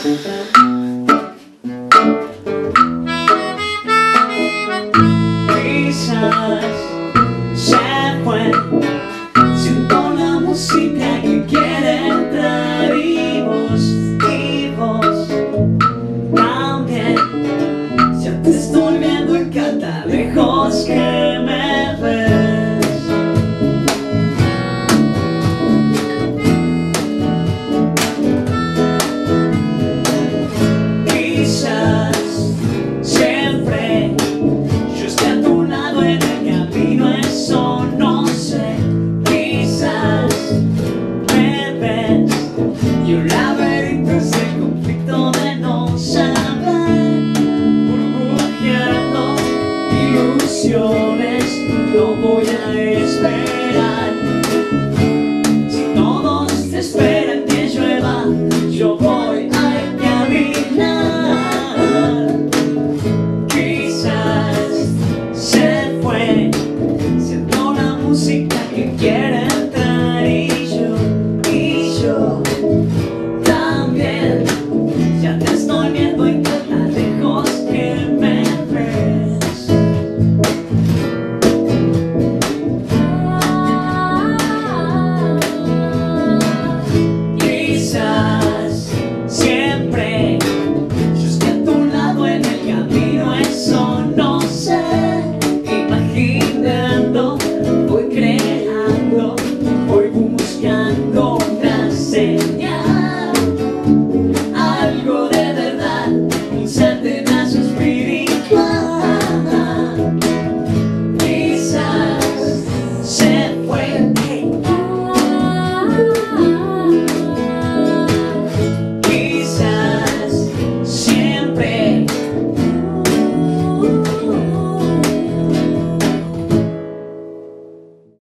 Chach, se fue. Sinto la música que quiere entrar y vos, y vos también. Si te estoy viendo, encanta lejos que. Y un laberinto es el conflicto de no saber Burbujeando ilusiones, no voy a